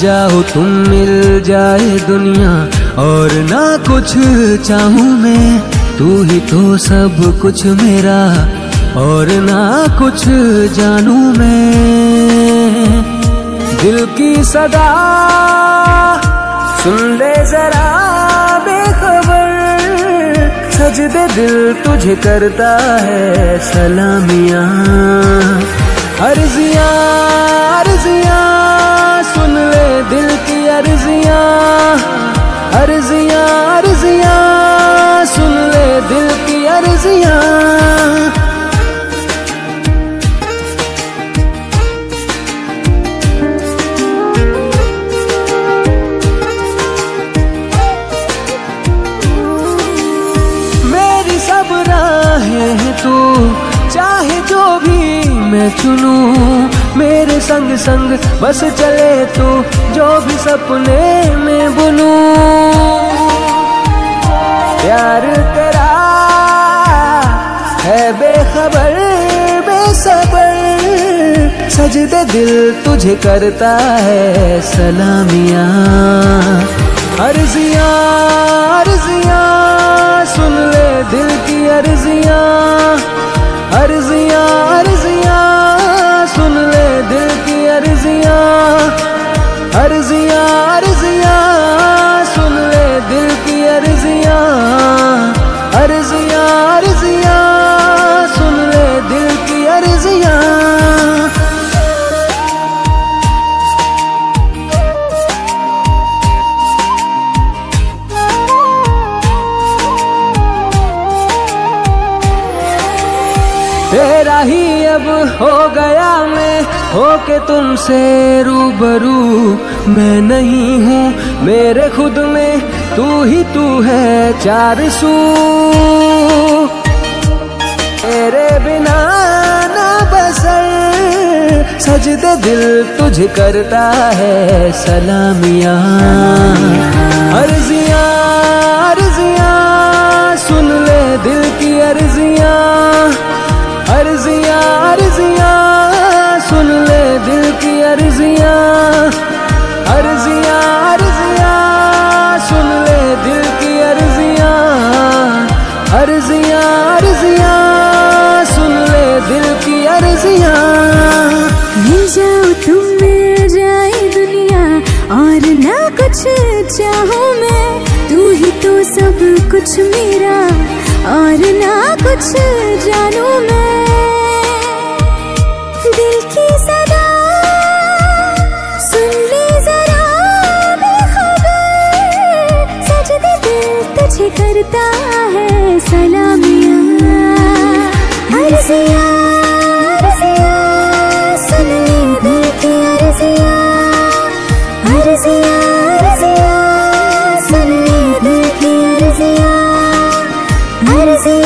जाओ, तुम मिल जाए दुनिया। और ना कुछ चाहूँ मैं, तू ही तो सब कुछ मेरा। और ना कुछ जानू मैं। दिल की सदा, सुन ले जरा बेखबर। सजदे दिल तुझे करता है सलामिया। अर्जिया अर्जिया सुन ले दिल की अर्जिया। मेरी सब राहें तू। चुनू, मेरे संग संग बस चले तू, जो भी सपने में बुनू। प्यार तेरा है बेखबर, बेसबर, सजदे दिल तुझे करता है सलामिया। अर्जिया अर्जिया, सुन ले दिल की अर्जिया। अर्जिया अर्जिया अर्जिया, सुन ले दिल की अर्जिया। अर्जिया अर्जिया, सुन ले दिल की अर्जिया। तेरा ही अब हो गया मैं। होके तुमसे रूबरू मैं नहीं हूँ। मेरे खुद में तू ही तू है चार सू तेरे बिना ना बसर, सजदे दिल तुझ करता है सलामिया। चाहूँ मैं। तू ही तो सब कुछ मेरा, और ना कुछ जानू मैं। दिल की सदा, सुन ले जरा बेखबर सजदे दिल तुझे करता है सलामिया। What is it?